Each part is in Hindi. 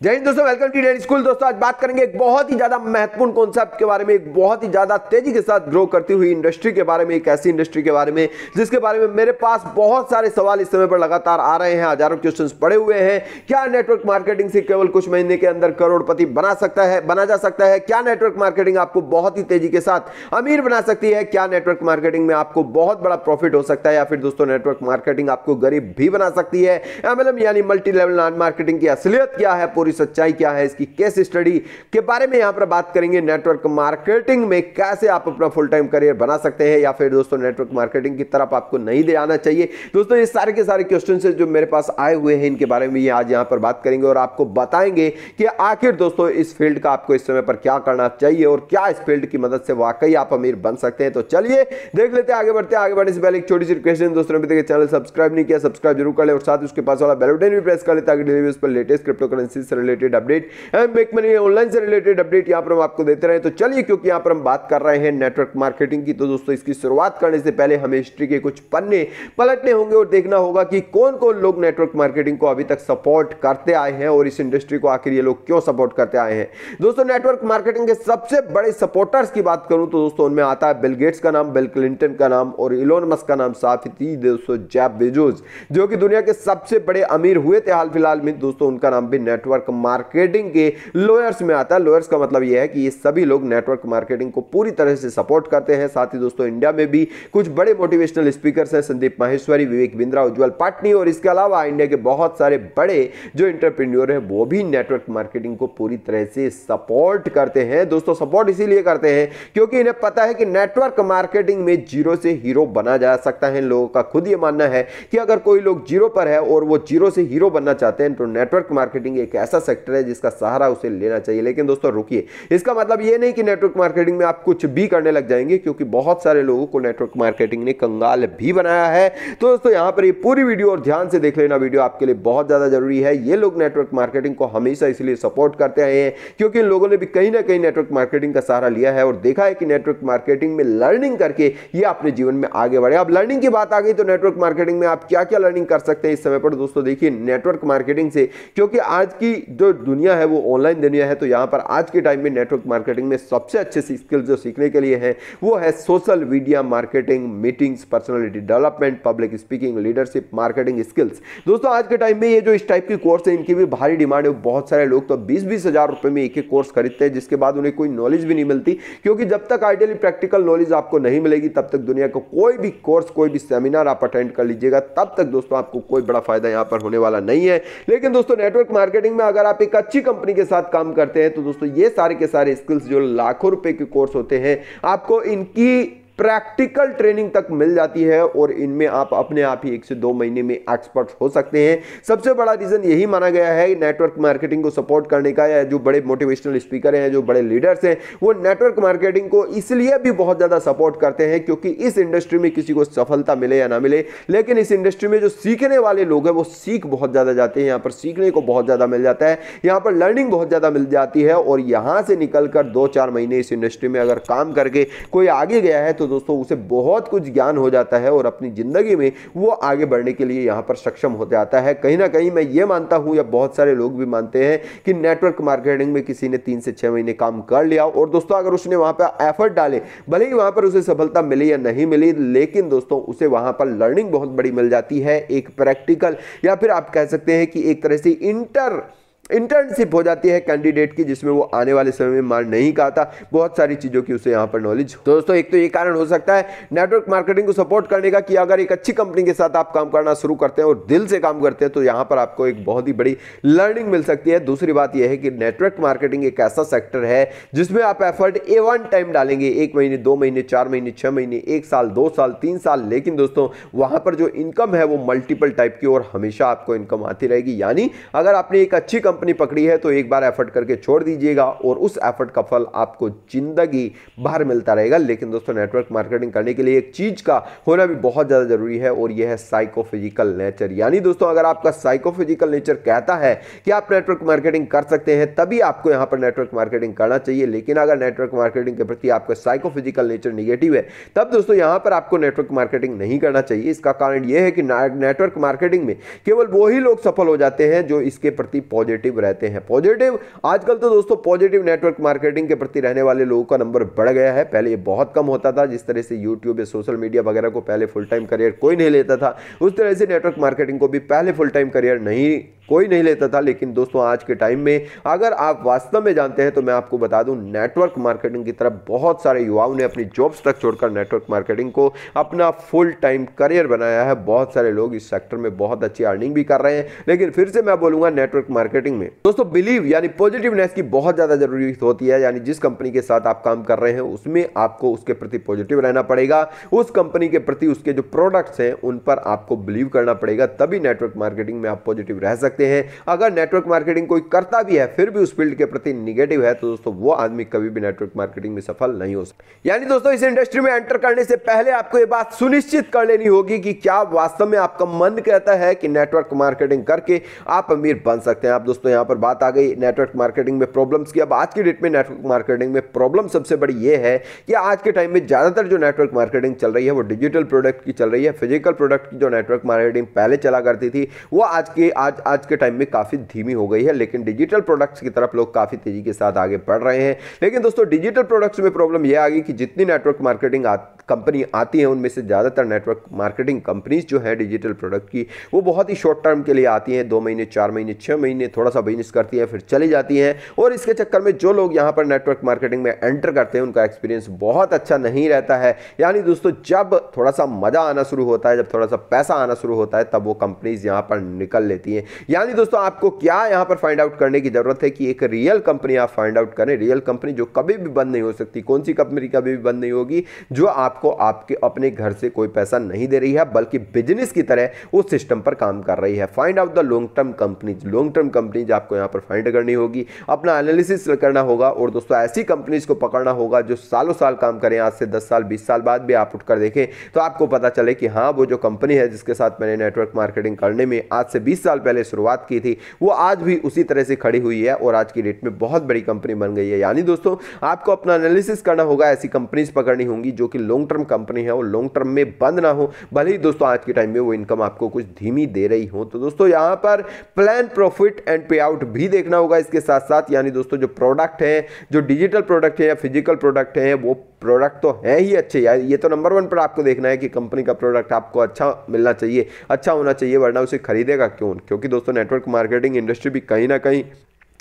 जय हिंद दोस्तों वेलकम टू डेली स्कूल दोस्तों, आज बात करेंगे एक बहुत ही ज़्यादा महत्वपूर्ण कॉन्सेप्ट के बारे में, एक बहुत ही ज़्यादा तेज़ी के साथ ग्रो करती हुई इंडस्ट्री के बारे में, एक ऐसी इंडस्ट्री के बारे में, जिसके बारे में मेरे पास बहुत सारे सवाल इस समय पर लगातार आ रहे हैं। हज़ारों क्वेश्चन पड़े हुए हैं। क्या नेटवर्क मार्केटिंग से केवल कुछ महीने के अंदर करोड़पति बना सकता है, बना जा सकता है? क्या नेटवर्क मार्केटिंग आपको बहुत ही तेज़ी के साथ अमीर बना सकती है? क्या नेटवर्क मार्केटिंग में आपको बहुत बड़ा प्रॉफिट हो सकता है? या फिर दोस्तों नेटवर्क मार्केटिंग आपको गरीब भी बना सकती है? एमएलएम यानी मल्टी लेवल मार्केटिंग की असलियत क्या है? पूरी सच्चाई क्या है, इसकी केस स्टडी के बारे में यहाँ पर बात करेंगे नेटवर्क मार्केटिंग में, कैसे आप अपना फुल टाइम करियर बना सकते हैं या फिर दोस्तों नेटवर्क मार्केटिंग की तरफ़ आपको नहीं दे आना चाहिए। दोस्तों, ये सारे के सारे क्वेश्चन जो मेरे पास आए हुए हैं, इनके बारे में आज यहाँ पर बात करेंगे और आपको बताएँगे कि आखिर दोस्तों इस फ़ील्ड का आपको इस समय पर क्या करना चाहिए और क्या इस फ़ील्ड की मदद से वाकई आप अमीर बन सकते हैं। तो चलिए, देख लेते हैं आगे बढ़ते हैं, आगे बढ़ने से पहले एक छोटी सी क्वेश्चन दोस्तों, अभी चैनल सब्सक्राइब नहीं किया सब्सक्राइब ज़रूर कर ले और साथ उसके पास वाला बेल बटन भी प्रेस कर ले ताकि डेली पर latest crypto currency related update and make money online से रिलेटेड अपडेट यहाँ पर हम आपको देते रहे तो चलिए, क्योंकि यहाँ पर हम बात कर रहे हैं नेटवर्क मार्केटिंग की तो दोस्तों, इसकी शुरुआत करने से पहले हमें हिस्ट्री के कुछ पन्ने पलटने होंगे और देखना होगा कि कौन कौन लोग नेटवर्क मार्केटिंग को अभी तक सपोर्ट करते आए हैं और इस इंडस्ट्री को आखिर ये लोग क्यों सपोर्ट करते आए हैं। दोस्तों नेटवर्क मार्केटिंग के सबसे बड़े सपोर्टर्स की बात करूँ तो दोस्तों, उनमें आता है बिल गेट्स का नाम बिल क्लिंटन का नाम और इलोन मस्क का नाम, साथ ही दोस्तों जैब बेजोस जो कि दुनिया के सबसे बड़े अमीर हुए थे हाल फ़िलहाल में। दोस्तों, उनका नाम भी नेटवर्क मार्केटिंग के लोयर्स में आता है। लोयर्स का मतलब यह है कि ये सभी लोग नेटवर्क मार्केटिंग को पूरी तरह से सपोर्ट करते हैं। साथ ही दोस्तों इंडिया में भी कुछ बड़े मोटिवेशनल स्पीकर हैं, संदीप माहेश्वरी, विवेक बिंद्रा, उज्जवल पाटनी, और इसके अलावा इंडिया के बहुत सारे बड़े जो इंटरप्रेन्योर है, वो भी नेटवर्क मार्केटिंग को पूरी तरह से सपोर्ट करते हैं। दोस्तों सपोर्ट इसीलिए करते हैं क्योंकि इन्हें पता है कि नेटवर्क मार्केटिंग में ज़ीरो से हीरो बना जा सकता है। लोगों का खुद ये मानना है कि अगर कोई लोग ज़ीरो पर है और वो ज़ीरो से हीरो बनना चाहते हैं तो नेटवर्क मार्केटिंग एक ऐसा सेक्टर है जिसका सहारा उसे लेना चाहिए। लेकिन दोस्तों, रुकिए। इसका मतलब ये नहीं कि नेटवर्क मार्केटिंग में आप कुछ भी करने लग जाएँगे, क्योंकि बहुत सारे लोगों को नेटवर्क मार्केटिंग ने कंगाल भी बनाया है। तो दोस्तों, यहाँ पर ये पूरी वीडियो और ध्यान से देख लेना। वीडियो आपके लिए बहुत ज़्यादा ज़रूरी है। ये लोग नेटवर्क मार्केटिंग को हमेशा इसलिए सपोर्ट करते आए हैं, क्योंकि इन लोगों ने भी कहीं ना कहीं नेटवर्क मार्केटिंग का सहारा लिया है और देखा है कि नेटवर्क मार्केटिंग में लर्निंग करके ये अपने जीवन में आगे बढ़े। अब लर्निंग की बात आ गई तो नेटवर्क मार्केटिंग में आप क्या क्या लर्निंग कर सकते हैं इस समय पर? दोस्तों, देखिए नेटवर्क मार्केटिंग से, क्योंकि आज की जो दुनिया है, वो ऑनलाइन दुनिया है तो यहाँ पर आज के टाइम में नेटवर्क मार्केटिंग में सबसे अच्छे स्किल्स जो सीखने के लिए है, वो है social media marketing meetings personality development public speaking leadership marketing skills दोस्तों, आज के टाइम में ये जो इस टाइप की कोर्स है, इनकी भी भारी डिमांड है। बहुत सारे लोग तो बीस बीस हज़ार रुपए में एक एक कोर्स खरीदते हैं, जिसके बाद उन्हें कोई नॉलेज भी नहीं मिलती, क्योंकि जब तक आइडियली प्रैक्टिकल नॉलेज आपको नहीं मिलेगी, तब तक दुनिया का कोई भी कोर्स कोई भी सेमिनार आप अटेंड कर लीजिएगा, तब तक दोस्तों आपको कोई बड़ा फ़ायदा यहाँ पर होने वाला नहीं है। लेकिन दोस्तों नेटवर्क मार्केटिंग में अगर आप एक अच्छी कंपनी के साथ काम करते हैं तो दोस्तों, ये सारे के सारे स्किल्स जो लाखों रुपए के कोर्स होते हैं, आपको इनकी प्रैक्टिकल ट्रेनिंग तक मिल जाती है और इनमें आप अपने आप ही एक से दो महीने में एक्सपर्ट हो सकते हैं। सबसे बड़ा रीजन यही माना गया है नेटवर्क मार्केटिंग को सपोर्ट करने का या जो बड़े मोटिवेशनल स्पीकर हैं, जो बड़े लीडर्स हैं, वो नेटवर्क मार्केटिंग को इसलिए भी बहुत ज़्यादा सपोर्ट करते हैं क्योंकि इस इंडस्ट्री में किसी को सफलता मिले या ना मिले, लेकिन इस इंडस्ट्री में जो सीखने वाले लोग हैं, वो सीख बहुत ज़्यादा जाते हैं। यहाँ पर सीखने को बहुत ज़्यादा मिल जाता है, यहाँ पर लर्निंग बहुत ज़्यादा मिल जाती है और यहाँ से निकलकर दो चार महीने इस इंडस्ट्री में अगर काम करके कोई आगे गया है तो दोस्तों, उसे बहुत कुछ ज्ञान हो जाता है और अपनी ज़िंदगी में वो आगे बढ़ने के लिए यहाँ पर सक्षम हो जाता है। कहीं ना कहीं मैं ये मानता हूँ, या बहुत सारे लोग भी मानते हैं, कि नेटवर्क मार्केटिंग में किसी ने तीन से छः महीने काम कर लिया और दोस्तों, अगर उसने वहाँ पर एफर्ट डाले, भले ही वहाँ पर उसे सफलता मिली या नहीं मिली, लेकिन दोस्तों, उसे वहाँ पर लर्निंग बहुत बड़ी मिल जाती है। एक प्रैक्टिकल या फिर आप कह सकते हैं कि एक तरह से इंटर इंटर्नशिप हो जाती है कैंडिडेट की, जिसमें वो आने वाले समय में मार नहीं खाता। बहुत सारी चीज़ों की उसे यहाँ पर नॉलेज तो दोस्तों, एक तो ये कारण हो सकता है नेटवर्क मार्केटिंग को सपोर्ट करने का कि अगर एक अच्छी कंपनी के साथ आप काम करना शुरू करते हैं और दिल से काम करते हैं तो यहाँ पर आपको एक बहुत ही बड़ी लर्निंग मिल सकती है। दूसरी बात यह है कि नेटवर्क मार्केटिंग एक ऐसा सेक्टर है, जिसमें आप एफर्ट ए वन टाइम डालेंगे, एक महीने, दो महीने, चार महीने, छह महीने, एक साल, दो साल, तीन साल। लेकिन दोस्तों, वहाँ पर जो इनकम है वो मल्टीपल टाइप की और हमेशा आपको इनकम आती रहेगी। यानी अगर आपने एक अच्छी कंपनी कंपनी पकड़ी है तो एक बार एफर्ट करके छोड़ दीजिएगा और उस एफर्ट का फल आपको ज़िंदगी भर मिलता रहेगा। लेकिन दोस्तों नेटवर्क मार्केटिंग करने के लिए एक चीज़ का होना भी बहुत ज़्यादा ज़रूरी है और यह है साइकोफिजिकल नेचर यानी दोस्तों, अगर आपका साइकोफिजिकल नेचर कहता है कि आप नेटवर्क मार्केटिंग कर सकते हैं, तभी आपको यहाँ पर नेटवर्क मार्केटिंग करना चाहिए। लेकिन अगर नेटवर्क मार्केटिंग के प्रति आपका साइकोफिजिकल नेचर निगेटिव है, तब दोस्तों, यहाँ पर आपको नेटवर्क मार्केटिंग नहीं करना चाहिए। इसका कारण यह है कि नेटवर्क मार्केटिंग में केवल वही लोग सफल हो जाते हैं जो इसके प्रति पॉजिटिव नेगेटिव रहते हैं। पॉजिटिव आजकल तो दोस्तों पॉजिटिव नेटवर्क मार्केटिंग के प्रति रहने वाले लोगों का नंबर बढ़ गया है। पहले ये बहुत कम होता था, जिस तरह से यूट्यूब या सोशल मीडिया वगैरह को पहले फुल टाइम करियर कोई नहीं लेता था, उस तरह से नेटवर्क मार्केटिंग को भी पहले फुल टाइम करियर नहीं कोई नहीं लेता था, लेकिन दोस्तों आज के टाइम में अगर आप वास्तव में जानते हैं तो मैं आपको बता दूँ नेटवर्क मार्केटिंग की तरफ़ बहुत सारे युवाओं ने अपनी जॉब्स तक छोड़कर नेटवर्क मार्केटिंग को अपना फुल टाइम करियर बनाया है। बहुत सारे लोग इस सेक्टर में बहुत अच्छी अर्निंग भी कर रहे हैं। लेकिन फिर से मैं बोलूँगा नेटवर्क मार्केटिंग में। दोस्तों बिलीव यानी पॉजिटिवनेस की बहुत ज़्यादा ज़रूरी होती है। यानी जिस कंपनी के साथ आप काम कर रहे हैं, उसमें आपको उसके प्रति पॉजिटिव रहना पड़ेगा। उस कंपनी के प्रति उसके जो प्रोडक्ट्स हैं, उन पर आपको बिलीव करना पड़ेगा। तभी नेटवर्क मार्केटिंग में आप पॉजिटिव रह सकते हैं। अगर नेटवर्क मार्केटिंग कोई करता भी है, फिर भी उस फ़ील्ड के प्रति निगेटिव है तो दोस्तों, वो आदमी कभी भी नेटवर्क मार्केटिंग में सफल नहीं हो सकता। यानी दोस्तों, इस इंडस्ट्री में एंटर करने से पहले आपको ये बात सुनिश्चित कर लेनी होगी कि क्या वास्तव में आपका मन कहता है कि नेटवर्क मार्केटिंग करके आप अमीर बन सकते हैं। आप दोस्तों, यहाँ पर बात आ गई नेटवर्क मार्केटिंग में प्रॉब्लम्स की। अब आज की डेट में नेटवर्क मार्केटिंग में प्रॉब्लम सबसे बड़ी ये है कि आज के टाइम में ज़्यादातर जो नेटवर्क मार्केटिंग चल रही है, वो डिजिटल प्रोडक्ट की चल रही है। फ़िज़िकल प्रोडक्ट की जो नेटवर्क मार्केटिंग पहले चला करती थी, वो आज के, आज आज के टाइम में काफ़ी धीमी हो गई है, लेकिन डिजिटल प्रोडक्ट्स की तरफ़ लोग काफ़ी तेज़ी के साथ आगे बढ़ रहे हैं। लेकिन दोस्तों डिजिटल प्रोडक्ट्स में प्रॉब्लम यह आ गई कि जितनी नेटवर्क मार्केटिंग कंपनी आती है, उनमें से ज़्यादातर नेटवर्क मार्केटिंग कंपनीज़ जो है डिजिटल प्रोडक्ट की, वो बहुत ही शॉर्ट टर्म के लिए आती हैं। दो महीने, चार महीने छः महीने थोड़ा सा बिज़नेस करती हैं, फिर चली जाती हैं। और इसके चक्कर में जो लोग यहाँ पर नेटवर्क मार्केटिंग में एंटर करते हैं, उनका एक्सपीरियंस बहुत अच्छा नहीं रहता है। यानी दोस्तों, जब थोड़ा सा मज़ा आना शुरू होता है, जब थोड़ा सा पैसा आना शुरू होता है, तब वो कंपनीज़ यहाँ पर निकल लेती हैं। यानी दोस्तों, आपको क्या यहाँ पर फाइंड आउट करने की ज़रूरत है कि एक रियल कंपनी आप फाइंड आउट करें। रियल कंपनी जो कभी भी बंद नहीं हो सकती, कौन सी कंपनी कभी भी बंद नहीं होगी, जो आपको आपके अपने घर से कोई पैसा नहीं दे रही है, बल्कि बिज़नेस की तरह उस सिस्टम पर काम कर रही है। Find out the long term companies long term companies आपको यहाँ पर फाइंड करनी होगी। अपना एनालिसिस करना होगा और दोस्तों, ऐसी कंपनीज़ को पकड़ना होगा जो सालों साल काम करें। आज से दस साल, बीस साल बाद भी आप उठकर देखें तो आपको पता चले कि हाँ वो जो कंपनी है जिसके साथ मैंने नेटवर्क मार्केटिंग करने में आज से बीस साल पहले शुरुआत की थी। वो आज भी उसी तरह से खड़ी हुई है और आज की डेट में बहुत बड़ी कंपनी बन गई है। यानी दोस्तों, आपको अपना एनालिसिस करना होगा, ऐसी कंपनीज़ पकड़नी होंगी जो कि लॉन्ग टर्म कंपनी है और लॉन्ग टर्म में बंद ना हो। भले ही दोस्तों, आज के टाइम में वो इनकम आपको कुछ धीमी दे रही हो। तो दोस्तों, यहाँ पर प्लान प्रॉफिट एंड पे आउट भी देखना होगा इसके साथ साथ यानी दोस्तों, जो प्रोडक्ट है, जो डिजिटल प्रोडक्ट है या फ़िज़िकल प्रोडक्ट है, वो प्रोडक्ट तो है ही अच्छे, यार, ये तो नंबर वन पर आपको देखना है कि कंपनी का प्रोडक्ट आपको अच्छा मिलना चाहिए अच्छा होना चाहिए, वरना उसे खरीदेगा क्यों? क्योंकि दोस्तों नेटवर्क मार्केटिंग इंडस्ट्री भी कहीं ना कहीं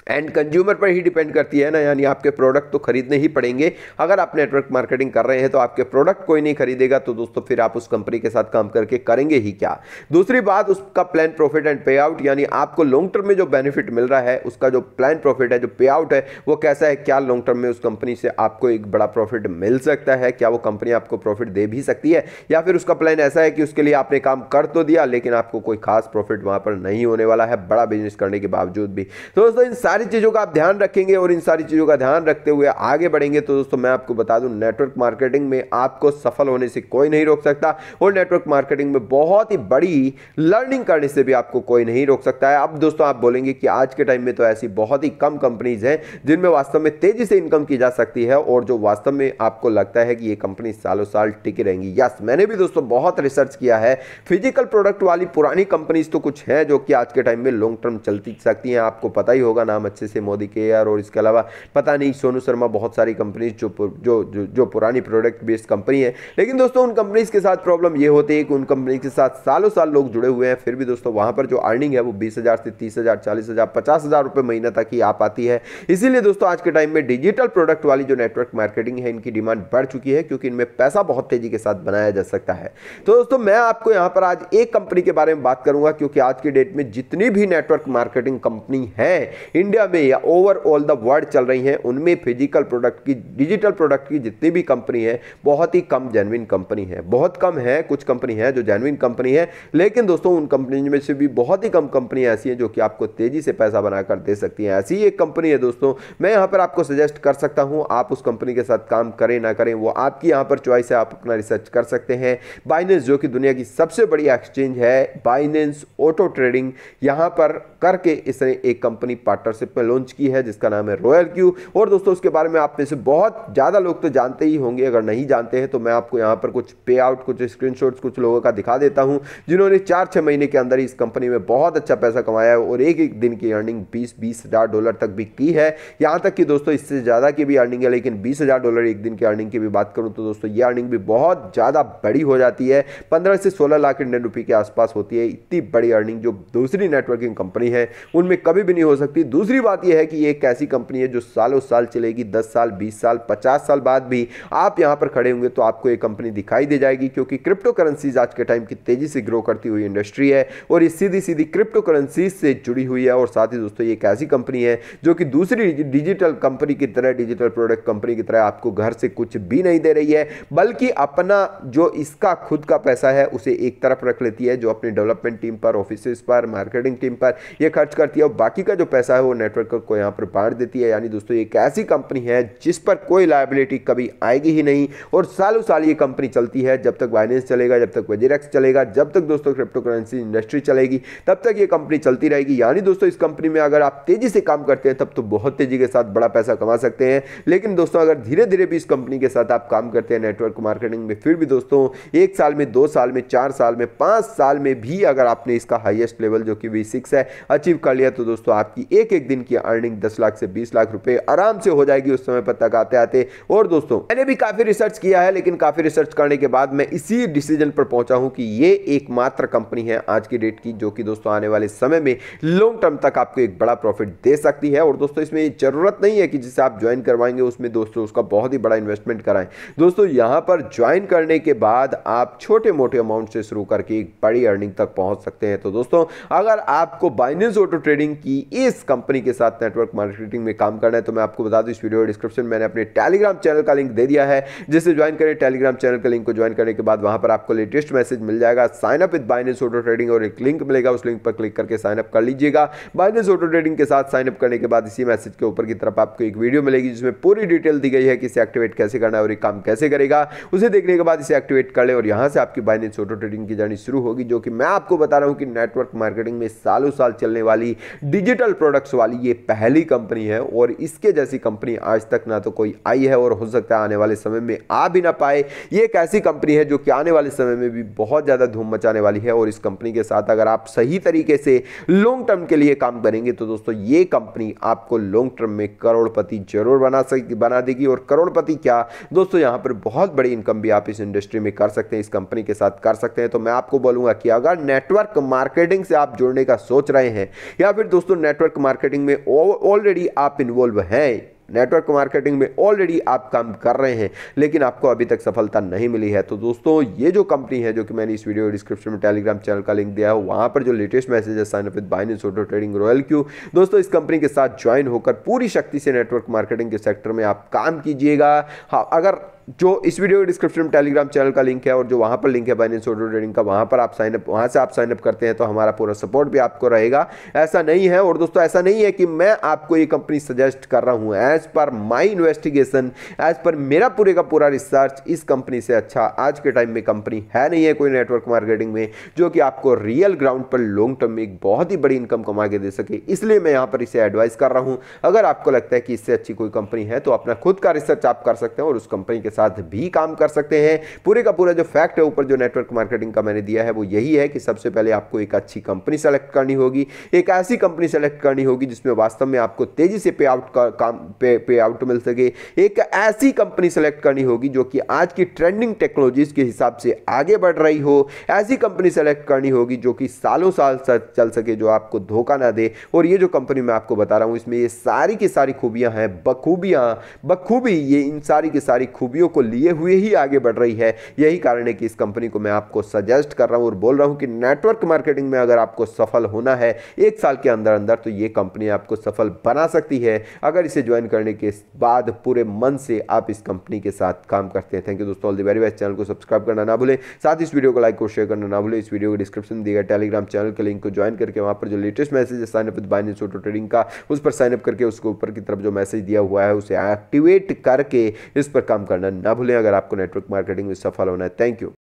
एंड कंज्यूमर पर ही डिपेंड करती है ना, यानी आपके प्रोडक्ट तो खरीदने ही पड़ेंगे। अगर आप नेटवर्क मार्केटिंग कर रहे हैं तो आपके प्रोडक्ट कोई नहीं खरीदेगा तो दोस्तों फिर आप उस कंपनी के साथ काम करके करेंगे ही क्या? दूसरी बात, उसका प्लान प्रॉफिट एंड पे आउट यानी आपको लॉन्ग टर्म में जो बेनिफिट मिल रहा है, उसका जो प्लान प्रॉफिट है, जो पे आउट है, वो कैसा है, क्या लॉन्ग टर्म में उस कंपनी से आपको एक बड़ा प्रॉफिट मिल सकता है, क्या वो कंपनी आपको प्रॉफिट दे भी सकती है? या फिर उसका प्लान ऐसा है कि उसके लिए आपने काम कर तो दिया, लेकिन आपको कोई खास प्रॉफिट वहाँ पर नहीं होने वाला है, बड़ा बिज़नेस करने के बावजूद भी। तो दोस्तों, इन सारी चीज़ों का आप ध्यान रखेंगे और इन सारी चीज़ों का ध्यान रखते हुए आगे बढ़ेंगे तो दोस्तों, मैं आपको बता दूँ नेटवर्क मार्केटिंग में आपको सफल होने से कोई नहीं रोक सकता और नेटवर्क मार्केटिंग में बहुत ही बड़ी लर्निंग करने से भी आपको कोई नहीं रोक सकता है। अब दोस्तों, आप बोलेंगे कि आज के टाइम में तो ऐसी बहुत ही कम कंपनीज़ हैं जिनमें वास्तव में तेज़ी से इनकम की जा सकती है और जो वास्तव में आपको लगता है कि ये कंपनी सालों साल टिकी रहेंगी। यस मैंने भी दोस्तों बहुत रिसर्च किया है। फ़िज़िकल प्रोडक्ट वाली पुरानी कंपनीज़ तो कुछ है जो कि आज के टाइम में लॉन्ग टर्म चलती सकती हैं, आपको पता ही होगा, नाम अच्छे से मोदी के केयर और इसके अलावा पता नहीं सोनू शर्मा बहुत सारी कंपनीज़ जो जो जो जो पुरानी प्रोडक्ट बेस्ड कंपनी है। लेकिन दोस्तों, उन कंपनीज़ के साथ प्रॉब्लम ये होती है कि उन कंपनी के साथ सालों साल लोग जुड़े हुए हैं। फिर भी दोस्तों, वहाँ पर जो अर्निंग है वो बीस से तीस हज़ार, चालीस हज़ार, पचास हज़ार रुपये महीना तक ही आ पाती है। इसीलिए दोस्तों, आज के टाइम में डिजिटल प्रोडक्ट वाली जो नेटवर्क मार्केटिंग है, इनकी डिमांड बढ़ चुकी है, क्योंकि इनमें पैसा बहुत तेज़ी के साथ बनाया जा सकता है। तो दोस्तों, मैं आपको यहाँ पर आज एक कंपनी के बारे में बात करूँगा, क्योंकि आज की डेट में जितनी भी नेटवर्क मार्केटिंग कंपनी है इंडिया में या ओवरऑल द वर्ल्ड चल रही हैं, उनमें फ़िज़िकल प्रोडक्ट की डिजिटल प्रोडक्ट की जितनी भी कंपनी है, बहुत ही कम जेनविन कंपनी है। बहुत कम है, कुछ कंपनी है जो जेनविन कंपनी है, लेकिन दोस्तों उन कंपनी में से भी बहुत ही कम कंपनी ऐसी हैं जो कि आपको तेज़ी से पैसा बनाकर दे सकती हैं। ऐसी एक कंपनी है दोस्तों, मैं यहाँ पर आपको सजेस्ट कर सकता हूँ, आप उस कंपनी के साथ काम करें, ना करें, वो आपकी यहाँ पर चॉइस है, आप अपना रिसर्च कर सकते हैं। बाइनेंस जो कि दुनिया की सबसे बड़ी एक्सचेंज है बाइनेंस ऑटो ट्रेडिंग यहाँ पर करके इसने एक कंपनी पार्टनरशिप में लॉन्च की है, जिसका नाम है रॉयल क्यू और दोस्तों, उसके बारे में आप में से बहुत ज़्यादा लोग तो जानते ही होंगे, अगर नहीं जानते हैं तो मैं आपको यहाँ पर कुछ पे आउट कुछ स्क्रीन कुछ लोगों का दिखा देता हूँ, जिन्होंने चार छः महीने के अंदर इस कंपनी में बहुत अच्छा पैसा कमाया है और एक एक दिन की अर्निंग बीस बीस डॉलर तक भी की है। यहाँ तक कि दोस्तों, इससे ज़्यादा की भी अर्निंग है, लेकिन बीस हज़ार डॉलर एक दिन की अर्निंग की भी बात करूँ तो दोस्तों, ये अर्निंग भी बहुत ज़्यादा बड़ी हो जाती है। पंद्रह से सोलह लाख इंडियन रुपये के आसपास होती है, इतनी बड़ी अर्निंग जो दूसरी नेटवर्किंग कंपनी है, उनमें कभी भी नहीं हो सकती। दूसरी बात यह है कि ये एक ऐसी कंपनी है जो सालों साल चलेगी, दस साल, बीस साल, पचास साल बाद भी आप यहाँ पर खड़े होंगे तो आपको ये कंपनी दिखाई दे जाएगी क्योंकि क्रिप्टो करेंसीज आज के टाइम की तेज़ी से ग्रो करती हुई इंडस्ट्री है और ये सीधी सीधी क्रिप्टो करेंसीज से जुड़ी हुई है और साथ ही दोस्तों ये एक ऐसी कंपनी है जो कि दूसरी डिजिटल कंपनी की तरह डिजिटल प्रोडक्ट कंपनी की तरह आपको घर से कुछ भी नहीं दे रही है, बल्कि अपना जो इसका खुद का पैसा है उसे एक तरफ़ रख लेती है, जो अपनी डेवलपमेंट टीम पर ऑफ़िस पर मार्केटिंग टीम पर यह खर्च करती है और बाकी का जो पैसा है वो नेटवर्क को यहाँ पर बांट देती है। यानी दोस्तों एक ऐसी कंपनी है जिस पर कोई लाइबिलिटी कभी आएगी ही नहीं और सालों साल ये कंपनी चलती है। जब तक बाइनेंस चलेगा, जब तक वेजेरेक्स चलेगा, जब तक दोस्तों क्रिप्टो करेंसी इंडस्ट्री चलेगी, तब तक ये कंपनी चलती रहेगी। यानी दोस्तों, इस कंपनी में अगर आप तेज़ी से काम करते हैं, तब तो बहुत तेज़ी के साथ बड़ा पैसा कमा सकते हैं। लेकिन दोस्तों, अगर धीरे धीरे भी इस कंपनी के साथ आप काम करते हैं नेटवर्क मार्केटिंग में, फिर भी दोस्तों, एक साल में, दो साल में, चार साल में, पाँच साल में भी अगर आपने इसका हाईएस्ट लेवल जो कि वी है अचीव कर लिया तो दोस्तों, आपकी एक एक दिन की अर्निंग दस लाख से बीस लाख रुपए आराम से हो जाएगी उस समय पर तक आते आते। और दोस्तों, मैंने भी काफ़ी रिसर्च किया है, लेकिन काफ़ी रिसर्च करने के बाद मैं इसी डिसीज़न पर पहुँचा हूँ कि ये एकमात्र कंपनी है आज की डेट की, जो कि दोस्तों आने वाले समय में लॉन्ग टर्म तक आपको एक बड़ा प्रॉफिट दे सकती है। और दोस्तों, इसमें ज़रूरत नहीं है कि जिसे आप ज्वाइन करवाएँगे, उसमें दोस्तों उसका बहुत ही बड़ा इन्वेस्टमेंट कराएँ। दोस्तों, यहाँ पर ज्वाइन करने के बाद आप छोटे मोटे अमाउंट से शुरू करके एक बड़ी अर्निंग तक पहुँच सकते हैं। तो दोस्तों, अगर आपको बाइनेंस ऑटो ट्रेडिंग की इस कंपनी के साथ नेटवर्क मार्केटिंग में काम करना है तो मैं आपको बता दूँ, इस वीडियो डिस्क्रिप्शन में मैंने अपने टेलीग्राम चैनल का लिंक दे दिया है। जिससे ज्वाइन करें टेलीग्राम चैनल का लिंक को ज्वाइन करने के बाद वहाँ पर आपको लेटेस्ट मैसेज मिल जाएगा। Sign up with Binance auto trading और एक लिंक मिलेगा, उस लिंक पर क्लिक करके साइन अप कर लीजिएगा। बाइनेंस ऑटो ट्रेडिंग के साथ साइन अप करने के बाद इसी मैसेज के ऊपर की तरफ़ आपको एक वीडियो मिलेगी, जिसमें पूरी डिटेल दी गई है कि इसे एक्टिवेट कैसे करना है और ये काम कैसे करेगा। उसे देखने के बाद इसे एक्टिवेट कर ले और यहाँ से आपकी बाइनेंस ऑटो ट्रेडिंग की जर्नी शुरू होगी, जो कि मैं आपको बता रहा हूँ कि नेटवर्क मार्केटिंग में सालों साल चलने वाली डिजिटल प्रोडक्ट्स वाली ये पहली कंपनी है और इसके जैसी कंपनी आज तक ना तो कोई आई है और हो सकता है आने वाले समय में आ भी ना पाए। ये एक ऐसी कंपनी है जो कि आने वाले समय में भी बहुत ज़्यादा धूम मचाने वाली है और इस कंपनी के साथ अगर आप सही तरीके से लॉन्ग टर्म के लिए काम करेंगे तो दोस्तों ये कंपनी आपको लॉन्ग टर्म में करोड़पति ज़रूर बना बना देगी। और करोड़पति क्या? दोस्तों यहाँ पर बहुत बड़ी इनकम भी आप इस इंडस्ट्री में कर सकते हैं, इस कंपनी के साथ कर सकते हैं। तो मैं आपको बोलूँगा कि अगर नेटवर्क मार्केटिंग से आप जुड़ने का सोच रहे हैं या फिर दोस्तों नेटवर्क मार्केटिंग में ऑलरेडी आप इन्वॉल्व हैं। नेटवर्क मार्केटिंग में ऑलरेडी आप काम कर रहे हैं, लेकिन आपको अभी तक सफलता नहीं मिली है। तो दोस्तों, ये जो कंपनी है, जो कि मैंने इस वीडियो डिस्क्रिप्शन में टेलीग्राम चैनल का लिंक दिया है, वहाँ पर जो लेटेस्ट मैसेज है sign up with Binance auto trading Royal Q दोस्तों, इस कंपनी के साथ ज्वाइन होकर पूरी शक्ति से नेटवर्क मार्केटिंग के सेक्टर में आप काम कीजिएगा। हाँ अगर जो इस वीडियो के डिस्क्रिप्शन में टेलीग्राम चैनल का लिंक है और जो वहाँ पर लिंक है बाइनेंस ऑटो ट्रेडिंग का, वहाँ पर आप साइन अप वहाँ से आप साइन अप करते हैं तो हमारा पूरा सपोर्ट भी आपको रहेगा। ऐसा नहीं है और दोस्तों, ऐसा नहीं है कि मैं आपको ये कंपनी सजेस्ट कर रहा हूँ। एज पर माई इन्वेस्टिगेशन एज पर मेरा पूरे का पूरा रिसर्च इस कंपनी से अच्छा आज के टाइम में कंपनी है नहीं है कोई नेटवर्क मार्केटिंग में, जो कि आपको रियल ग्राउंड पर लॉन्ग टर्म में एक बहुत ही बड़ी इनकम कमा के दे सके। इसलिए मैं यहाँ पर इसे एडवाइस कर रहा हूँ। अगर आपको लगता है कि इससे अच्छी कोई कंपनी है तो अपना खुद का रिसर्च आप कर सकते हैं और उस कंपनी के साथ भी काम कर सकते हैं। पूरे का पूरा जो फैक्ट है, ऊपर जो नेटवर्क मार्केटिंग का मैंने दिया है, वो यही है कि सबसे पहले आपको एक अच्छी कंपनी सेलेक्ट करनी होगी, एक ऐसी कंपनी सेलेक्ट करनी होगी जिसमें वास्तव में आपको तेज़ी से पे आउट का काम पे पे आउट मिल सके। एक ऐसी कंपनी सेलेक्ट करनी होगी जो कि आज की ट्रेंडिंग टेक्नोलॉजीज़ के हिसाब से आगे बढ़ रही हो। ऐसी कंपनी सेलेक्ट करनी होगी जो कि सालों साल चल सके, जो आपको धोखा ना दे। और ये जो कंपनी मैं आपको बता रहा हूँ, इसमें ये सारी की सारी खूबियाँ हैं, बखूबियाँ, बखूबी ये इन सारी की सारी खूबियों को लिए हुए ही आगे बढ़ रही है। यही कारण है कि इस कंपनी को मैं आपको सजेस्ट कर रहा हूँ और बोल रहा हूँ कि नेटवर्क मार्केटिंग में अगर आपको सफल होना है एक साल के अंदर अंदर तो ये कंपनी आपको सफल बना सकती है। अगर इसे ज्वाइन करने के बाद पूरे मन से आप इस कंपनी के साथ काम करते हैं। थैंक यू दोस्तों all the very best channel को सब्सक्राइब करना ना भूलें। साथ इस वीडियो को लाइक और शेयर करना ना भूलें। इस वीडियो को डिस्क्रिप्शन दिया टेलीग्राम चैनल के लिंक को ज्वाइन करके वहाँ पर जो लेटेस्ट मैसेज है sign up with Binance auto trading का, उस पर साइनअप करके उसके ऊपर की तरफ़ जो मैसेज दिया हुआ है, उसे एक्टिवेट करके इस पर काम करना ना भूलें अगर आपको नेटवर्क मार्केटिंग में सफल होना है। Thank you